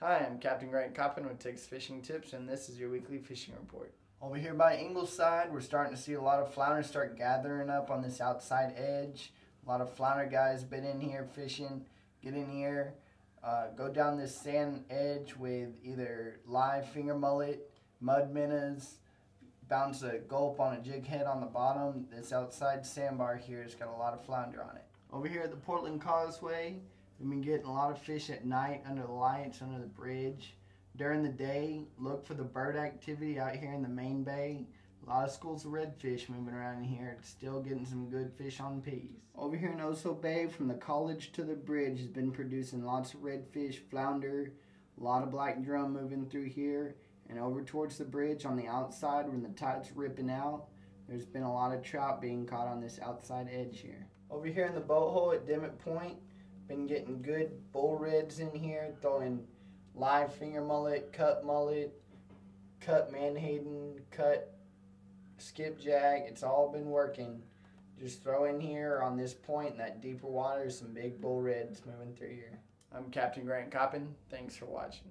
Hi, I'm Captain Grant Coppin with Texas Fishing Tips, and this is your weekly fishing report. Over here by Ingleside, we're starting to see a lot of flounder start gathering up on this outside edge. A lot of flounder guys been in here fishing. Get in here, uh, go down this sand edge with either live finger mullet, mud minnows, bounce a gulp on a jig head on the bottom. This outside sandbar here has got a lot of flounder on it. Over here at the Portland Causeway, we've been getting a lot of fish at night under the lights, under the bridge. During the day, look for the bird activity out here in the main bay. A lot of schools of redfish moving around here. Still getting some good fish on peas. Over here in Oso Bay, from the college to the bridge, has been producing lots of redfish, flounder, a lot of black drum moving through here. And over towards the bridge on the outside, when the tide's ripping out, there's been a lot of trout being caught on this outside edge here. Over here in the boat hole at Dimmitt Point, been getting good bull reds in here, throwing live finger mullet, cut mullet, cut menhaden, cut skipjack. It's all been working. Just throw in here on this point in that deeper water some big bull reds moving through here. I'm Captain Grant Coppin. Thanks for watching.